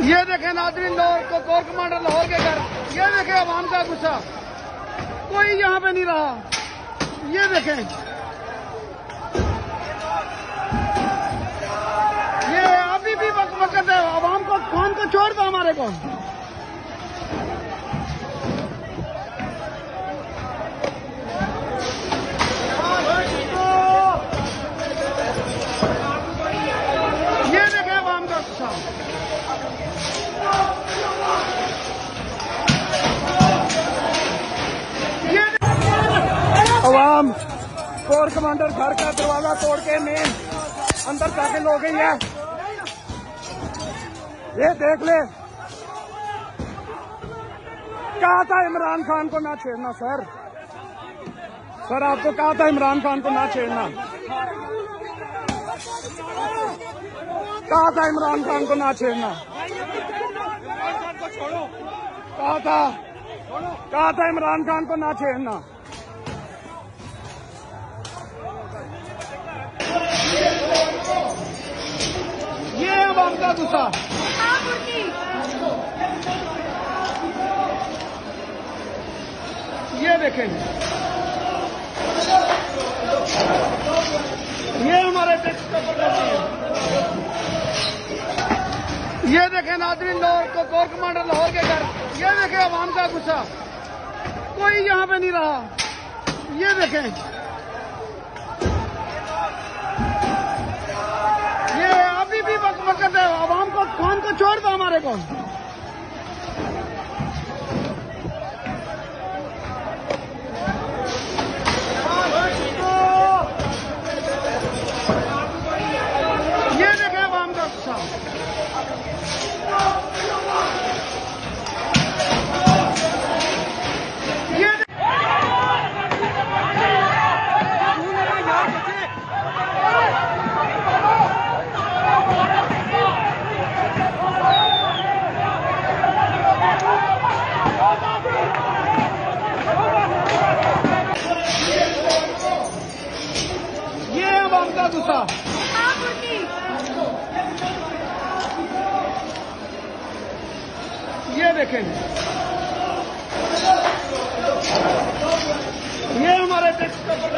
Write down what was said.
ये देखें नादरी लाहौर को कोर कमांडर लाहौर के घर। ये देखें आवाम का गुस्सा। कोई यहाँ पे नहीं रहा। ये देखें। ये अभी भी वक्त है आवाम को कौन को छोड़ दो हमारे को। आवाम कोर कमांडर घर का दरवाज़ा तोड़ के मेन अंदर दाखिल हो गई है। ये देख ले। कहा था इमरान खान को ना छेड़ना, सर? सर, आपको कहा था इमरान खान को ना छेड़ना? कहा था इमरान खान को ना छेड़ना? कहा था? कहा था इमरान खान को ना छेड़ना? ये आवाम का गुस्सा। ये देखें। ये हमारे पेपर देते हैं। ये देखें नाजरीन लाहौर को कोर कमांडर लाहौर के घर। ये देखें आवाम का गुस्सा। कोई यहाँ पे नहीं रहा। ये देखें। ये अभी भी वक्त है। आवाम को कौन को छोड़ दो हमारे को। है आवाम का गुस्सा ये देखें। ये हमारे टैक्स पेपर देते हैं